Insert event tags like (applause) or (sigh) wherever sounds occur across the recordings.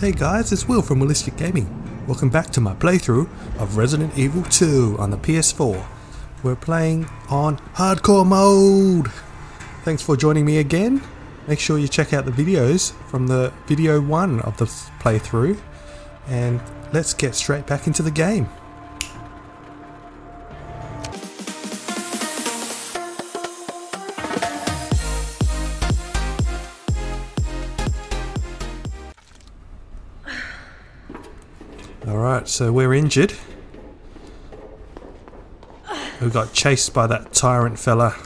Hey guys, it's Will from Willistic Gaming. Welcome back to my playthrough of Resident Evil 2 on the PS4. We're playing on Hardcore Mode. Thanks for joining me again. Make sure you check out the videos from the video 1 of the playthrough. And let's get straight back into the game. So we're injured. We got chased by that tyrant fella.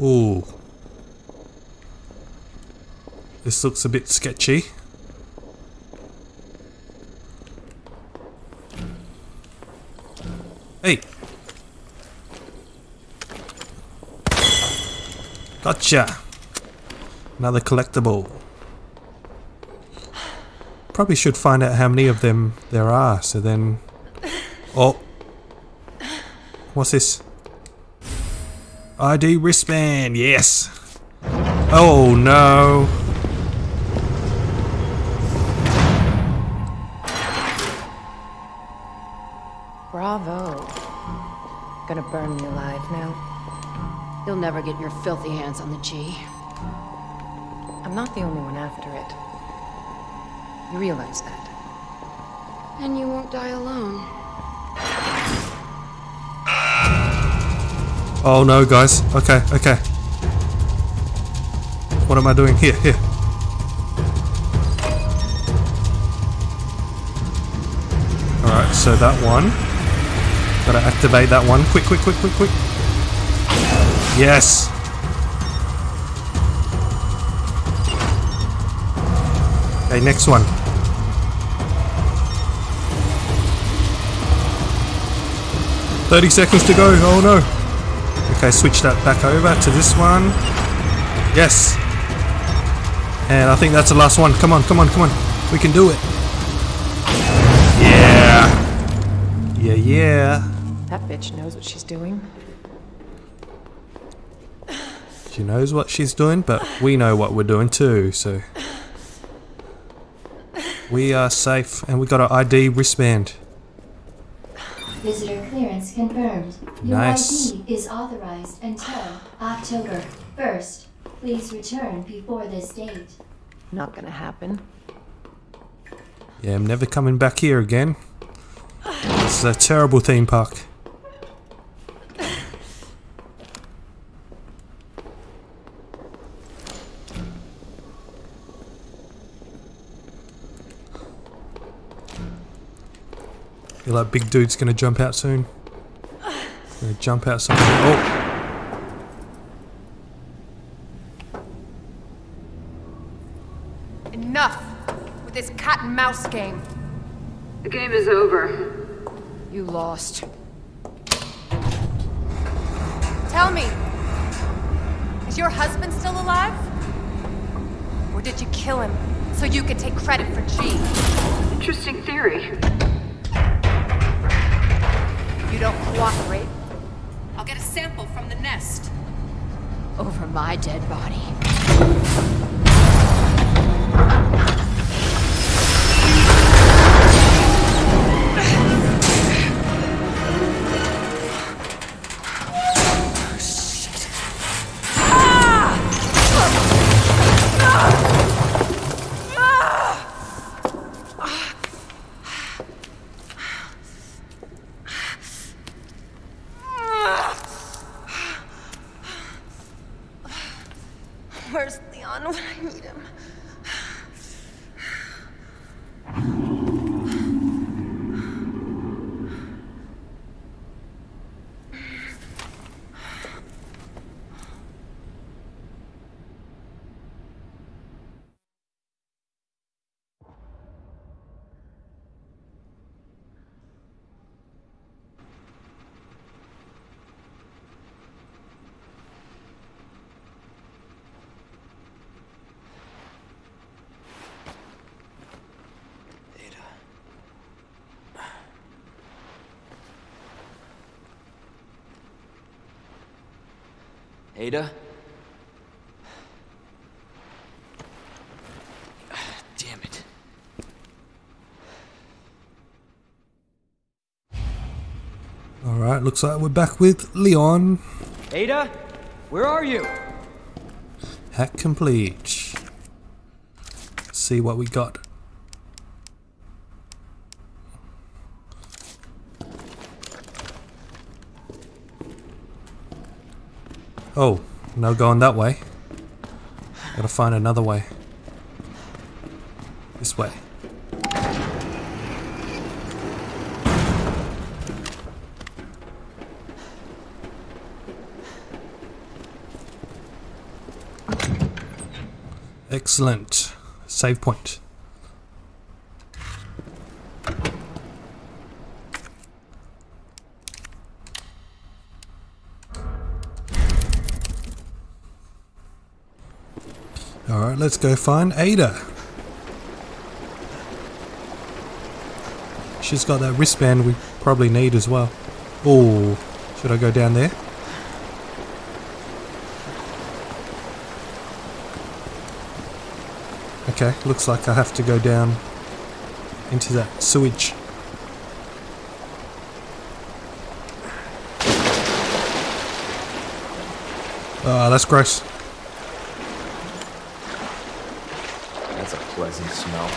Ooh. This looks a bit sketchy. Hey! Gotcha! Another collectible. Probably should find out how many of them there are, so then... (laughs) Oh! What's this? ID wristband, yes! Oh no! Bravo. Gonna burn me alive now. You'll never get your filthy hands on the G. I'm not the only one after it. You realize that? And you won't die alone. Oh no, guys. Okay, okay. What am I doing? Here, here. Alright, so that one. Gotta activate that one. Quick, quick, quick, quick, quick. Yes! Okay, next one. Thirty seconds to go. Oh no. Okay, switch that back over to this one. Yes. And I think that's the last one. Come on, come on, come on. We can do it. Yeah. Yeah, yeah. That bitch knows what she's doing. She knows what she's doing, but we know what we're doing too, so. We are safe and we got our ID wristband. Visitor clearance confirmed. Your Nice. ID is authorized until October 1st. Please return before this date. Not gonna happen. Yeah, I'm never coming back here again. This is a terrible theme park. Feel like big dude's gonna jump out soon. Gonna jump out something. Oh! Enough with this cat and mouse game. The game is over. You lost. Tell me, is your husband still alive? Or did you kill him so you could take credit for G? Interesting theory. You don't cooperate. I'll get a sample from the nest. Over my dead body. Leon when I need him? Ada? Damn it. Alright, looks like we're back with Leon. Ada? Where are you? Hack complete. See what we got. Oh, no going that way. Gotta find another way. This way. Excellent. Save point. Let's go find Ada. She's got that wristband we probably need as well. Oh, should I go down there? Okay, looks like I have to go down into that sewage. Oh, that's gross. That's a pleasant smell.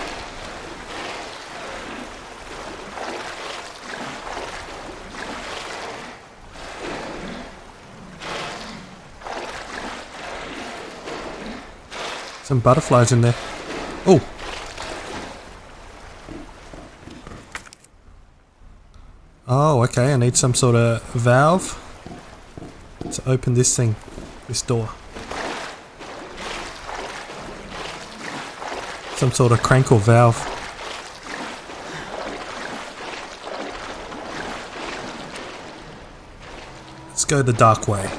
Some butterflies in there. Oh! Oh, okay, I need some sort of valve to open this thing, this door. Some sort of crank or valve. Let's go the dark way.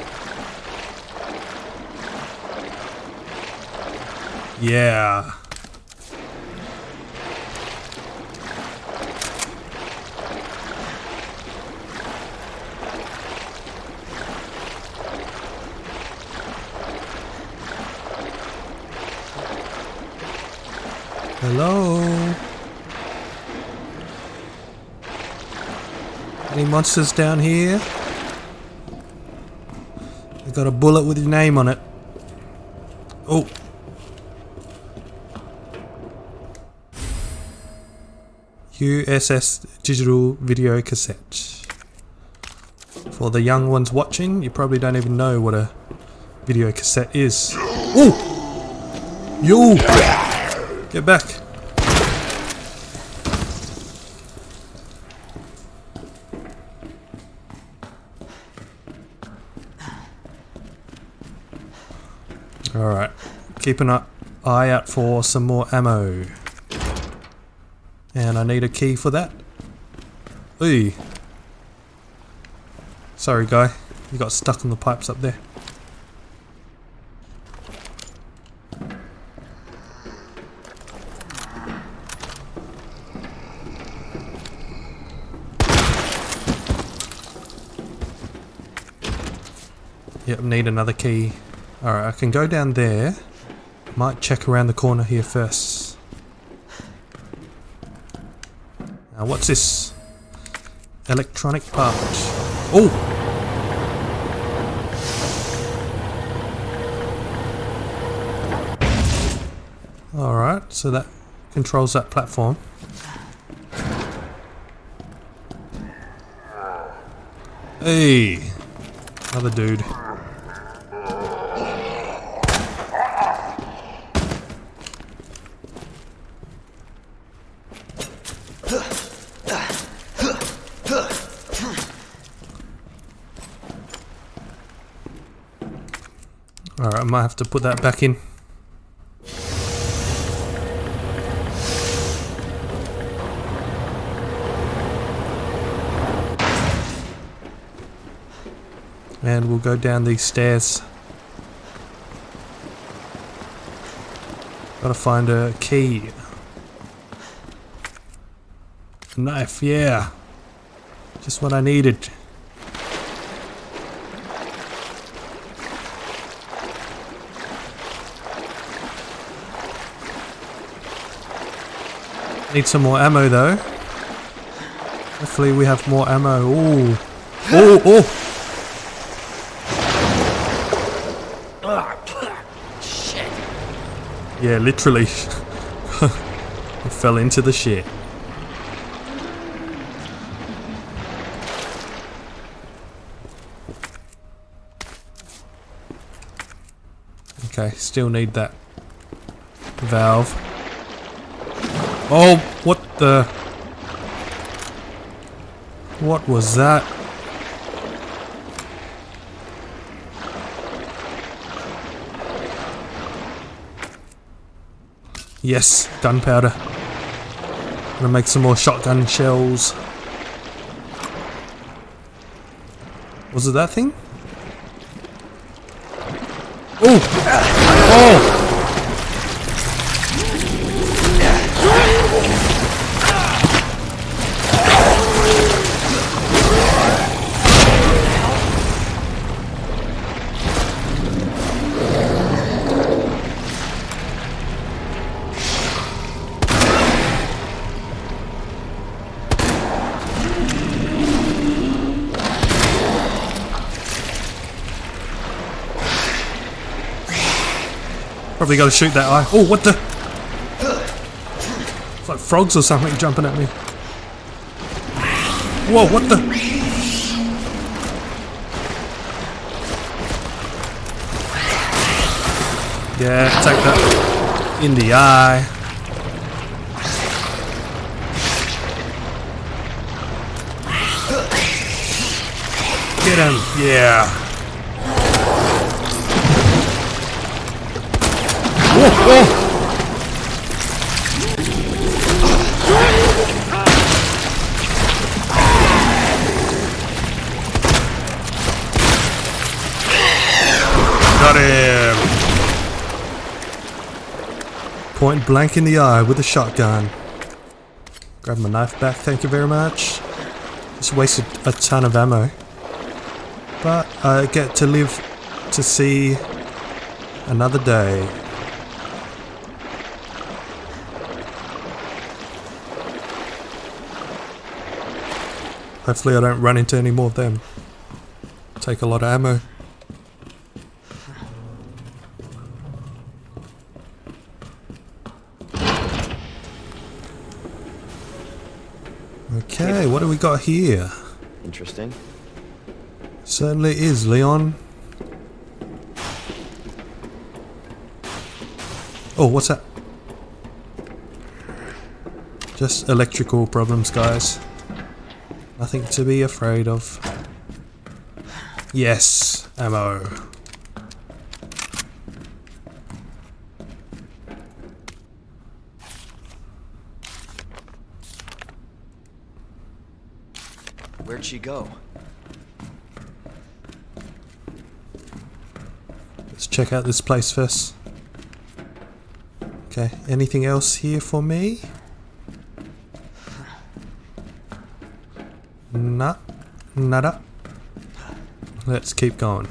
Yeah. Hello? Any monsters down here? I got a bullet with your name on it. Oh. USS digital video cassette. For the young ones watching, you probably don't even know what a video cassette is. Oh! You! Get back! Alright, keep an eye out for some more ammo. And I need a key for that. Ooh. Sorry guy, you got stuck on the pipes up there. Yep, need another key. Alright, I can go down there. Might check around the corner here first. Now what's this? Electronic part. Oh! Alright, so that controls that platform. Hey! Another dude. Alright, I might have to put that back in. And we'll go down these stairs. Gotta find a key. Knife, yeah. Just what I needed. Need some more ammo though. Hopefully we have more ammo. Oh, oh. Shit. Yeah, literally. (laughs) I fell into the shit. Okay, still need that valve. Oh, what the? What was that? Yes, gunpowder. Gonna make some more shotgun shells. Was it that thing? Oh! Probably gotta shoot that eye. Oh, what the? It's like frogs or something jumping at me. Whoa, what the? Yeah, take that in the eye. Get him, yeah. Got him. Point blank in the eye with a shotgun. Grab my knife back, thank you very much. Just wasted a ton of ammo. But I get to live to see another day. Hopefully I don't run into any more of them. Take a lot of ammo. Okay, what do we got here? Interesting. Certainly is, Leon. Oh, what's that? Just electrical problems, guys. Nothing to be afraid of. Yes, ammo. Where'd she go? Let's check out this place first. Okay, anything else here for me? Nada. Let's keep going.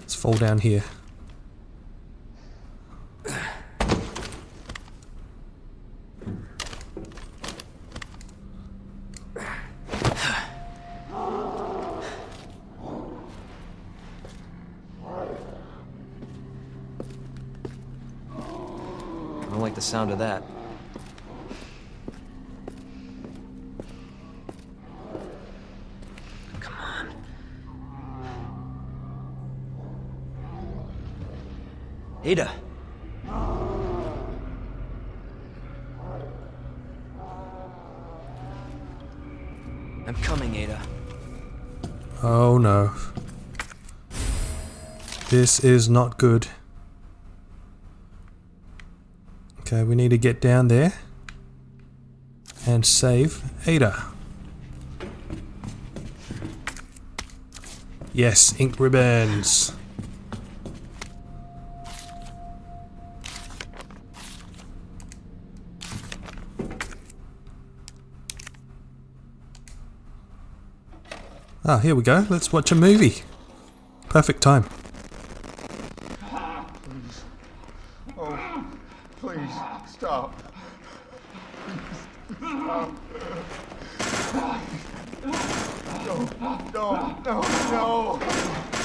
Let's fall down here. I don't like the sound of that. Come on. Ada. I'm coming, Ada. Oh no. This is not good. Okay, we need to get down there and save Ada. Yes, ink ribbons. Ah, here we go. Let's watch a movie. Perfect time. Oh, please stop. No, no, no, no.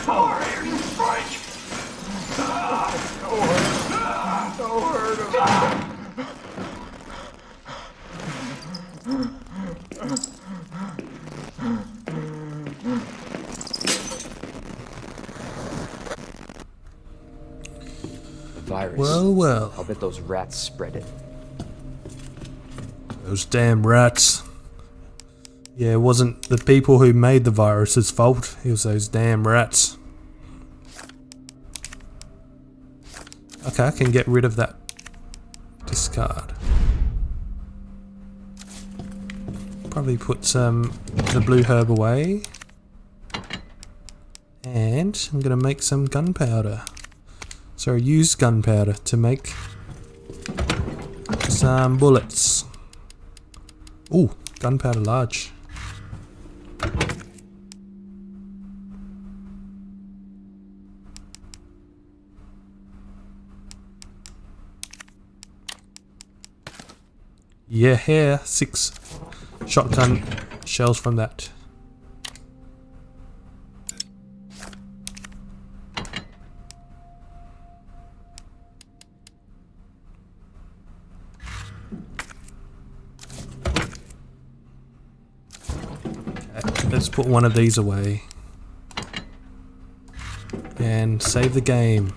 Sorry, you freak! Don't hurt him. Don't hurt him. Virus. Well, well. I'll bet those rats spread it. Those damn rats. Yeah, it wasn't the people who made the virus's fault. It was those damn rats. Okay, I can get rid of that discard. Probably put some the blue herb away. And I'm gonna make some gunpowder. So I use gunpowder to make some bullets. Ooh, gunpowder large. Yeah, here, six shotgun shells from that. Put one of these away. And save the game.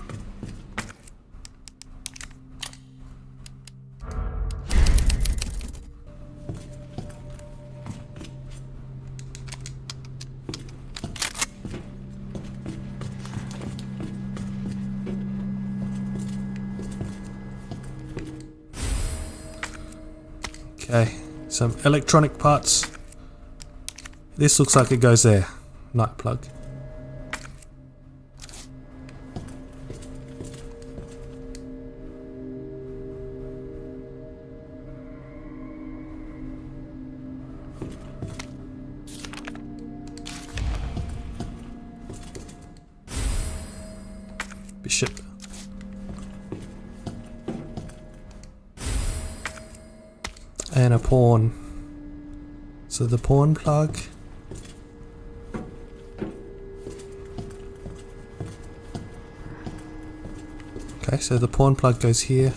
Okay, some electronic parts. This looks like it goes there. Knight plug. Bishop. And a pawn. So the pawn plug. Okay, so the pawn plug goes here.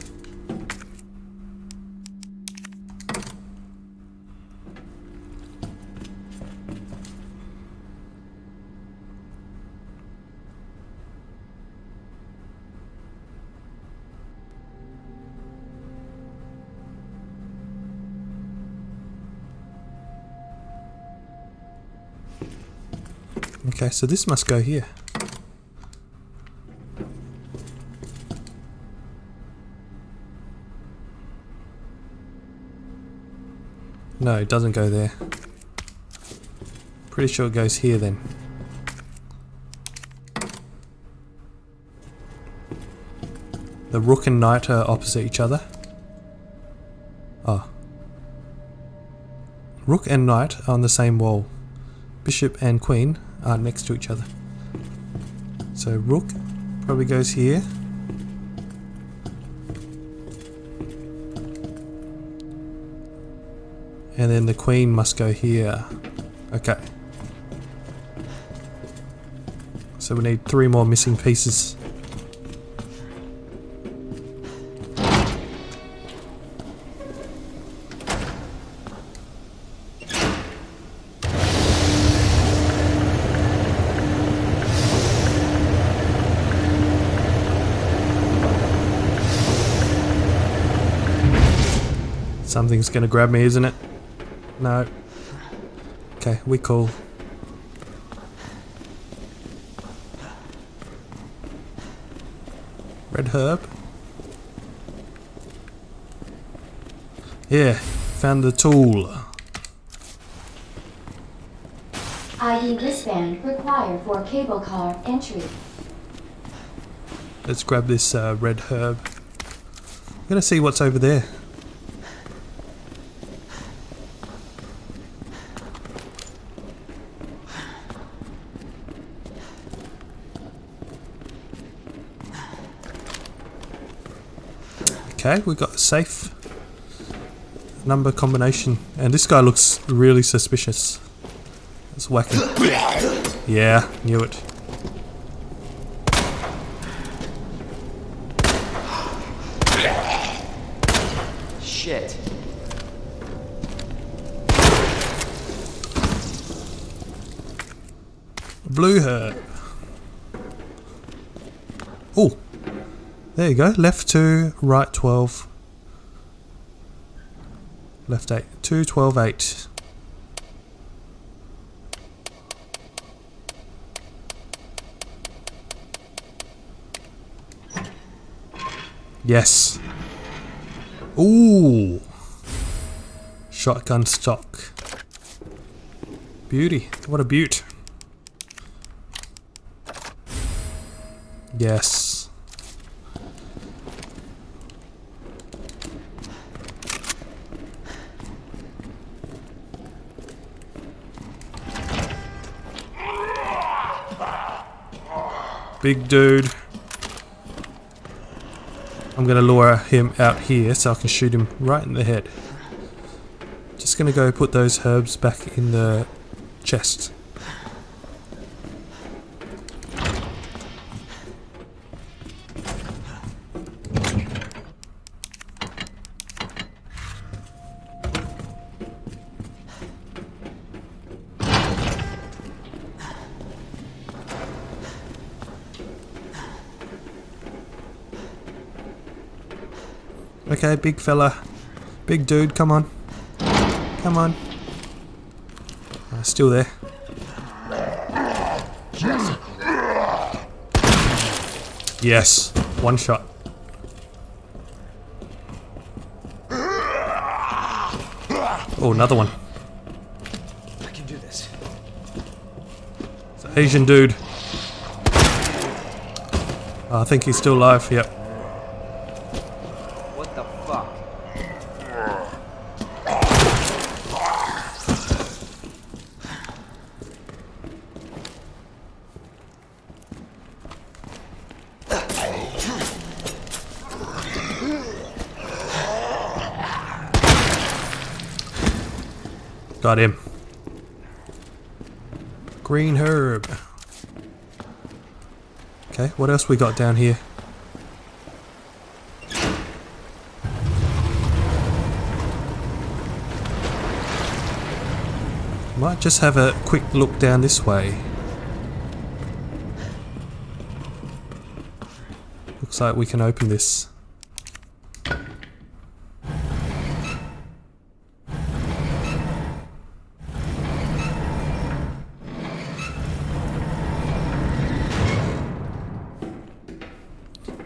Okay, so this must go here. No, it doesn't go there. Pretty sure it goes here then. The rook and knight are opposite each other. Oh. Rook and knight are on the same wall. Bishop and queen are next to each other. So rook probably goes here. And then the queen must go here. Okay. So we need three more missing pieces. Something's gonna grab me, isn't it? No. Okay, we cool. Red herb. Yeah, found the tool. ID wristband required for cable car entry. Let's grab this uh, red herb. I'm gonna see what's over there. Okay, we got a safe number combination, and this guy looks really suspicious. Let's whack him. Yeah, knew it. Shit. Blue herb. Oh, there you go. Left 2, right 12. Left 8. 2, 12, 8. Yes. Ooh. Shotgun stock. Beauty. What a beaut. Yes. Big dude. I'm gonna lure him out here so I can shoot him right in the head. Just gonna go put those herbs back in the chest. Okay, big fella. Big dude, come on. Come on. Uh, still there. Yes, one shot. Oh, another one. I can do this. It's an Asian dude. Uh, I think he's still alive, yep. What the fuck? Got him. Green herb. Okay, what else we got down here? Might just have a quick look down this way. Looks like we can open this.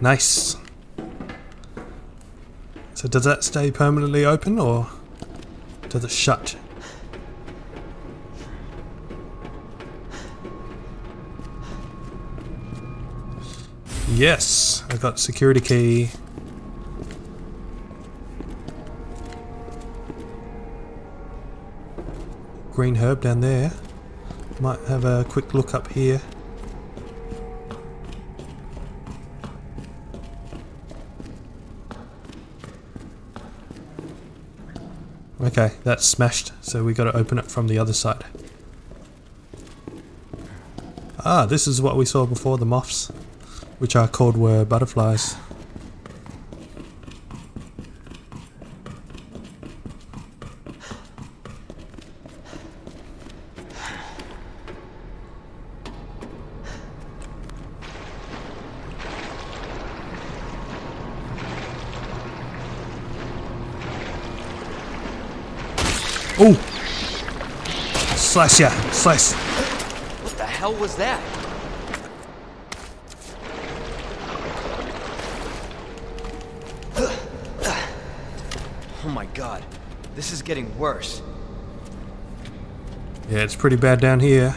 Nice. So does that stay permanently open or does it shut? Yes, I got security key. Green herb down there. Might have a quick look up here. Okay, that's smashed, so we got to open it from the other side. Ah, this is what we saw before, the moths, which are called were butterflies. Oh! Slice ya, slice. What the hell was that? Oh my god. This is getting worse. Yeah, it's pretty bad down here.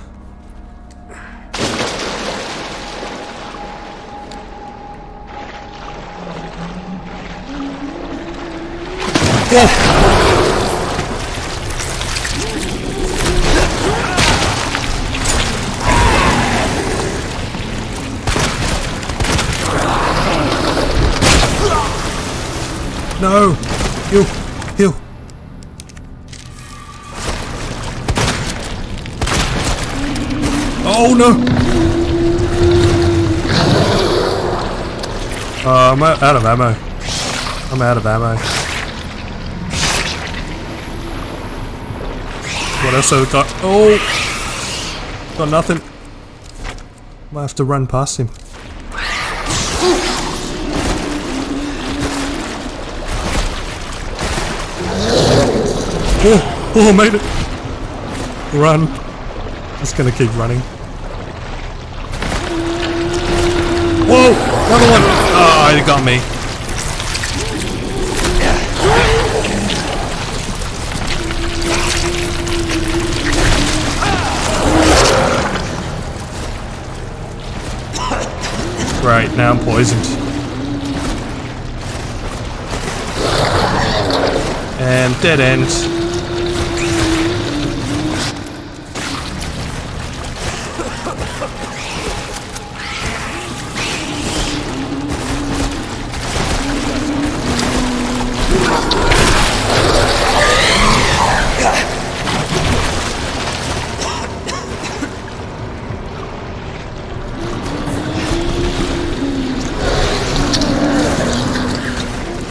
Oh! No! Heal! Heal! Oh no! Uh, I'm out of ammo. I'm out of ammo. What else have we got? Oh! Got nothing. Might have to run past him. Oh! Oh, made it! Run. Just gonna keep running. Whoa! Another one! Ah, oh, he got me. Right, now I'm poisoned. And dead end.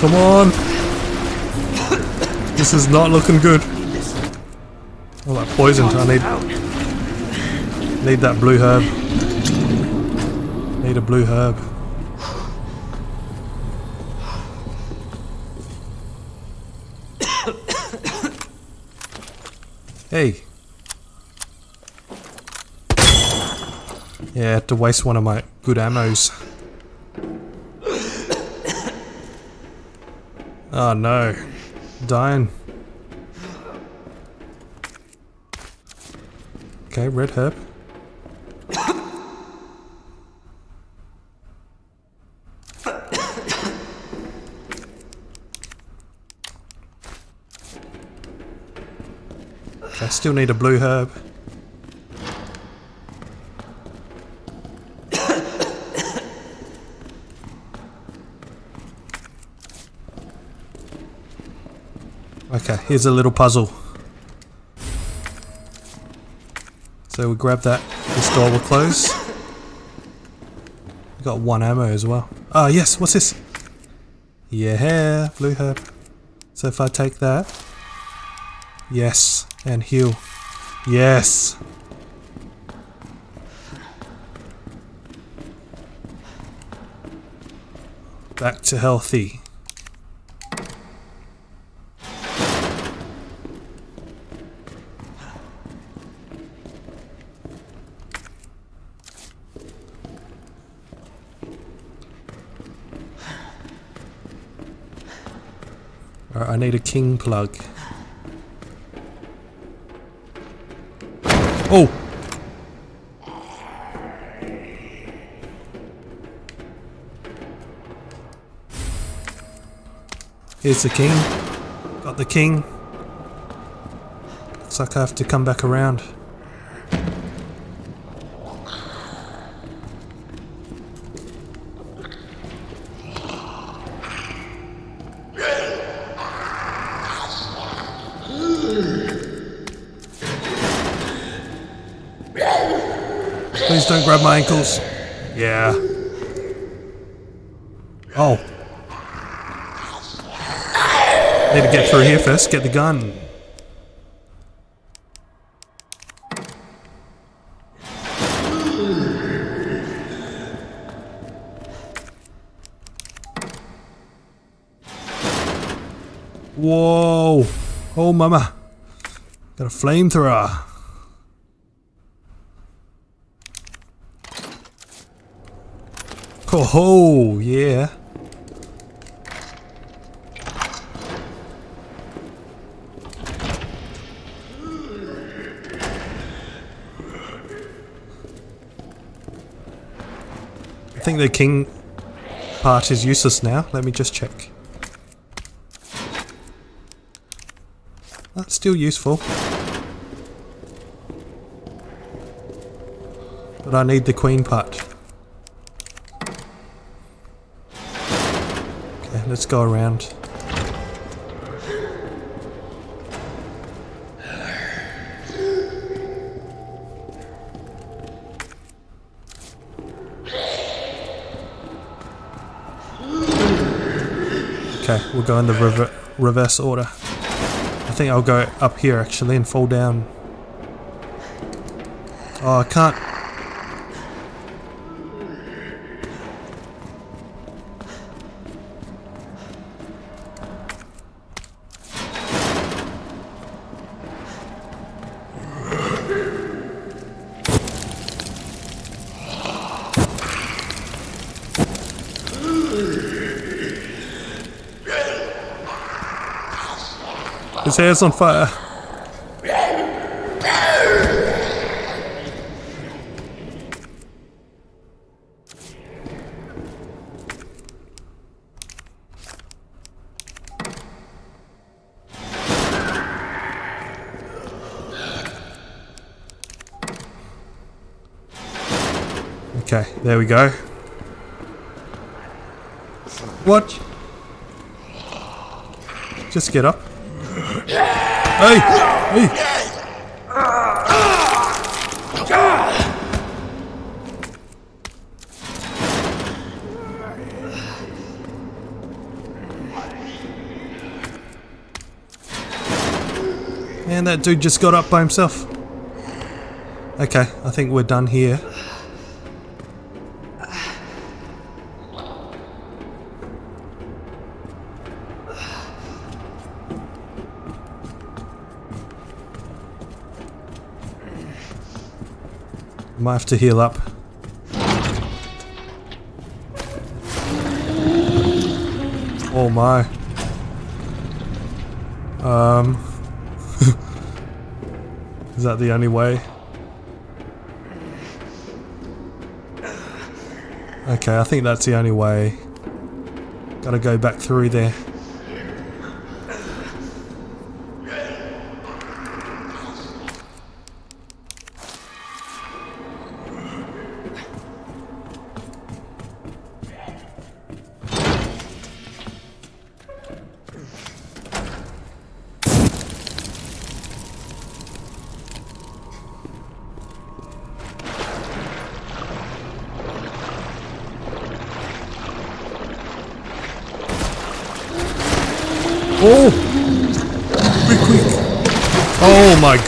Come on! This is not looking good. Oh, that poisoned. I need need that blue herb. Need a blue herb. Hey. Yeah, I had to waste one of my good ammos. Oh no. Dying. Okay, red herb. (coughs) I still need a blue herb. Okay, here's a little puzzle. So we grab that, this door will close. We got one ammo as well. Ah, yes, what's this? Yeah, blue herb. So if I take that, yes, and heal. Yes. Back to healthy. A king plug. Oh! Here's the king. Got the king. Looks like I have to come back around. Please don't grab my ankles. Yeah. Oh. Need to get through here first. Get the gun. Whoa. Oh, mama. Got a flamethrower. Oh, yeah. I think the king part is useless now. Let me just check. That's still useful. But I need the queen part. let's go around. Okay, we'll go in the rever reverse order. I think I'll go up here actually and fall down. Oh, I can't His hair's on fire. Okay, there we go. What? Just get up. Hey! Hey! That dude just got up by himself. Okay, I think we're done here. Might have to heal up. Oh my. Um. (laughs) Is that the only way? Okay, I think that's the only way. Gotta go back through there.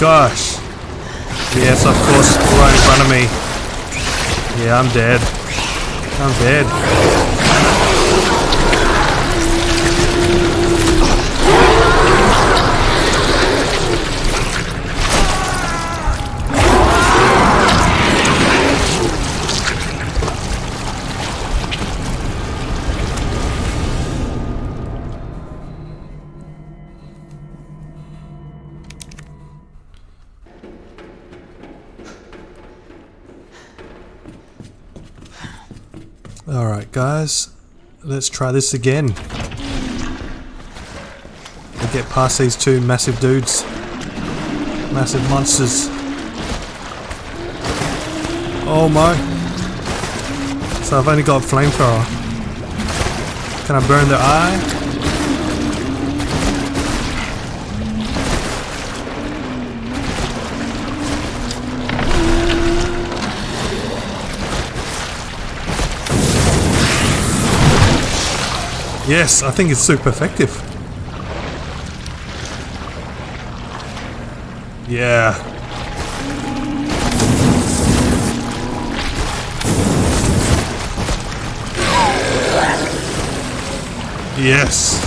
Gosh! Yes, of course, right in front of me. Yeah, I'm dead. I'm dead. Alright, guys. Let's try this again. We get past these two massive dudes. Massive monsters. Oh my. So I've only got a flamethrower. Can I burn their eye? Yes, I think it's super effective. Yeah. Yes.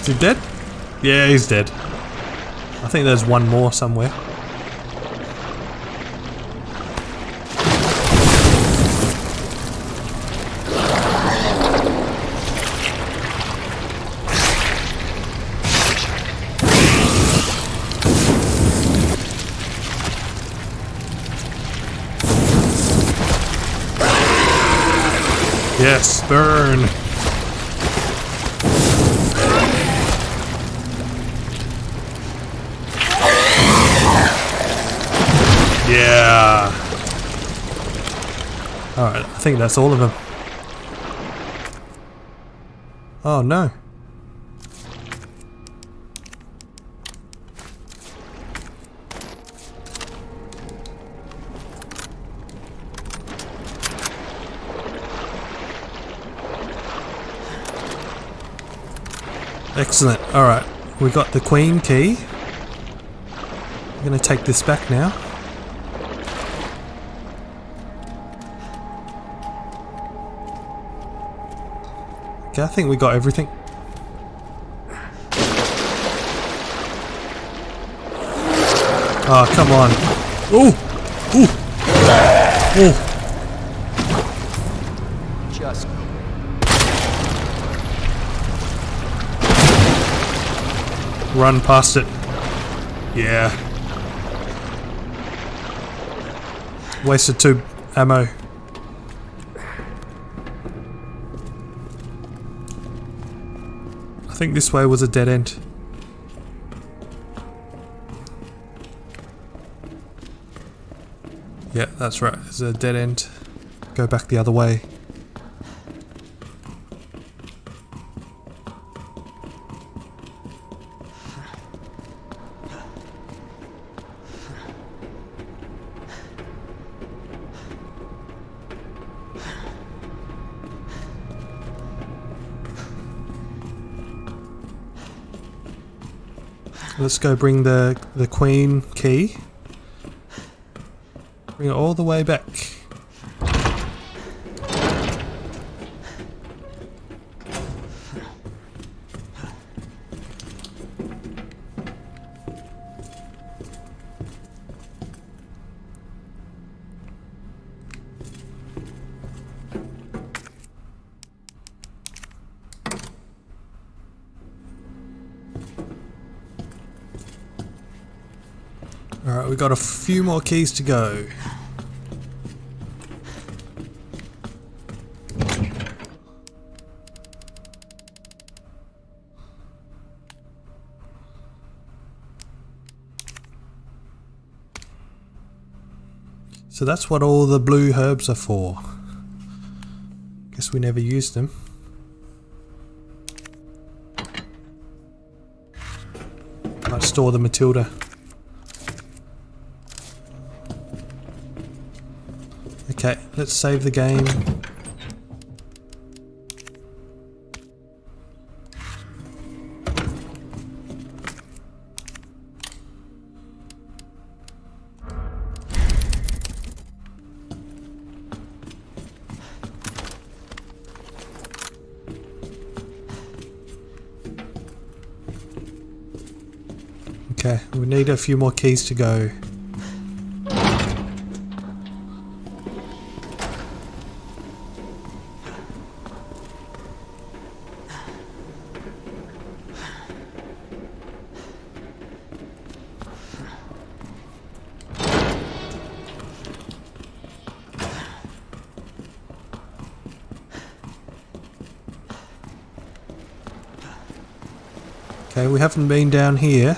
Is he dead? Yeah, he's dead. I think there's one more somewhere. Yes, burn. Yeah. Alright, I think that's all of them. Oh no. Excellent. Alright, we got the queen key. I'm going to take this back now. Okay, I think we got everything. Oh, come on. Ooh! Ooh! Ooh! Just Run past it. Yeah. Wasted two ammo. Think this way was a dead end. Yeah, that's right. It's a dead end. Go back the other way. Let's go bring the the queen key. Bring it all the way back. Few more keys to go. So that's what all the blue herbs are for. Guess we never used them. Might store the Matilda. Okay, let's save the game. Okay, we need a few more keys to go. Haven't been down here.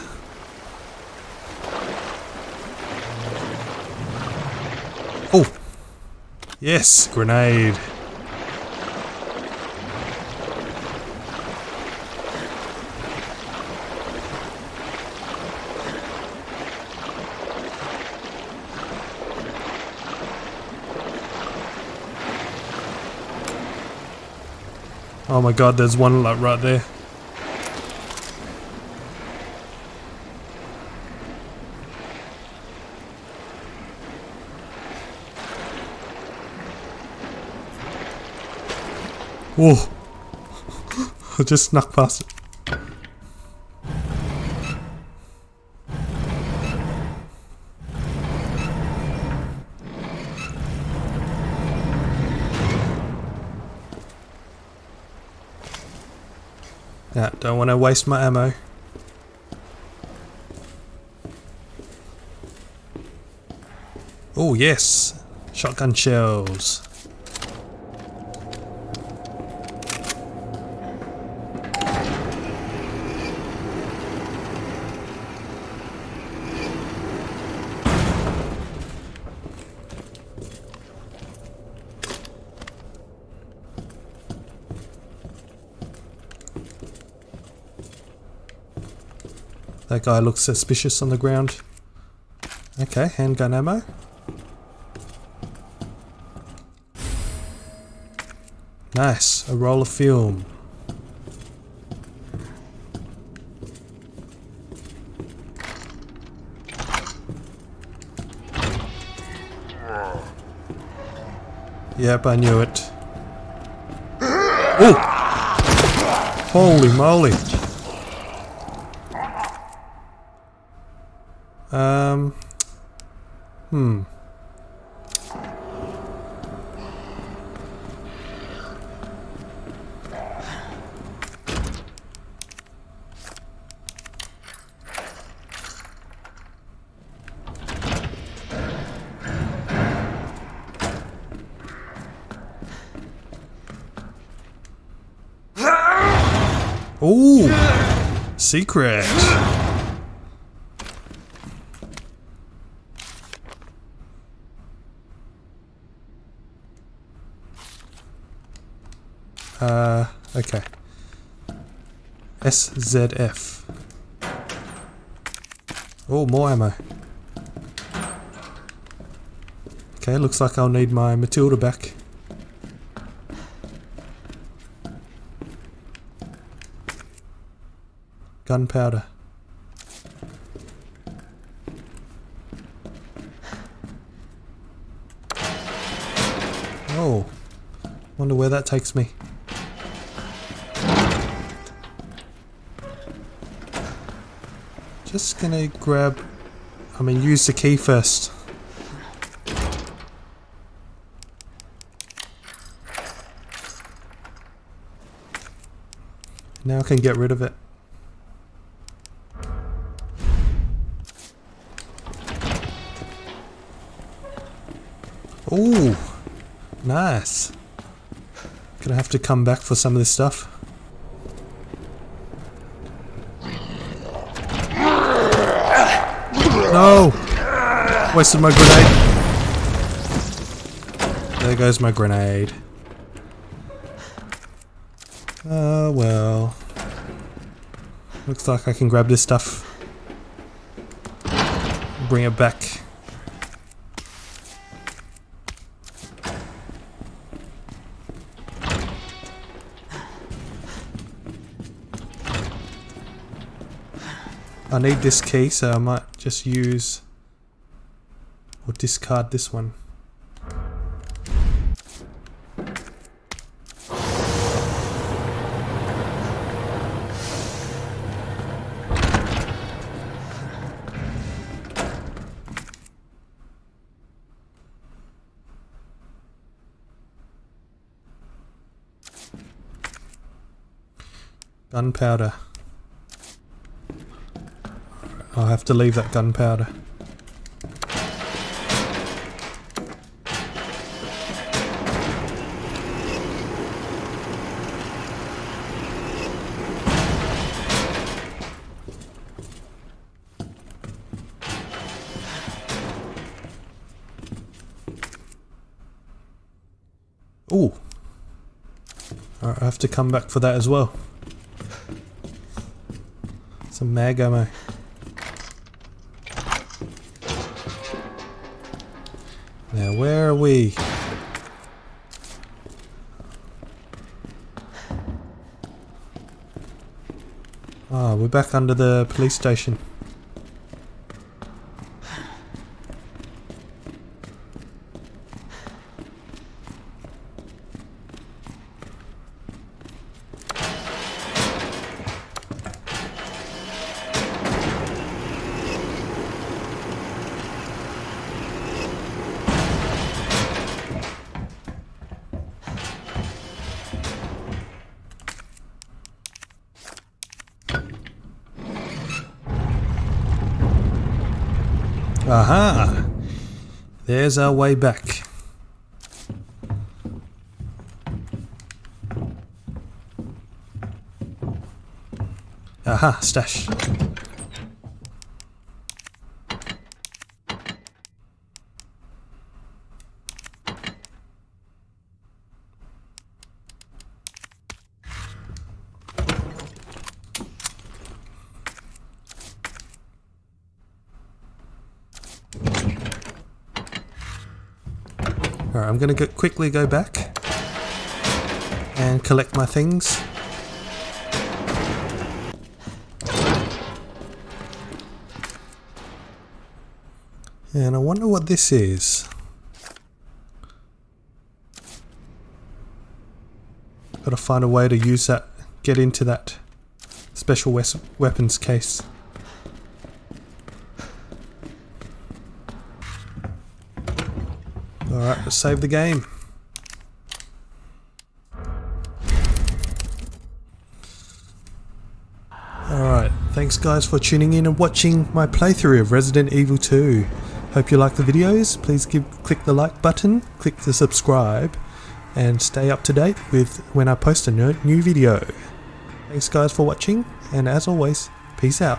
Oh! Yes, grenade. Oh my god, there's one like right there. Whoa. (laughs) I just snuck past it. Yeah, don't want to waste my ammo. Oh yes, shotgun shells. That guy looks suspicious on the ground. Okay, handgun ammo. Nice, a roll of film. Yep, I knew it. Ooh! Holy moly! Um. Hmm. Ooh! Secret! Uh, okay. SZF. Oh, more ammo. Okay, looks like I'll need my Matilda back. Gunpowder. Oh, wonder where that takes me. Just gonna grab, I mean use the key first. Now I can get rid of it. Ooh, nice. Gonna have to come back for some of this stuff. No! Wasted my grenade. There goes my grenade. Oh well. Looks like I can grab this stuff. Bring it back. I need this key, so I might just use or discard this one. Gunpowder. I'll have to leave that gunpowder. Ooh. Alright, I have to come back for that as well. Some mag ammo. Ah, we're back under the police station. There's our way back. Aha, stash. Alright, I'm going to quickly go back and collect my things. And I wonder what this is. Gotta find a way to use that, get into that special weapons case. Save the game. Alright, thanks guys for tuning in and watching my playthrough of Resident Evil 2. Hope you like the videos. Please give click the like button, click the subscribe, and stay up to date with when I post a new video. Thanks guys for watching, and as always, peace out.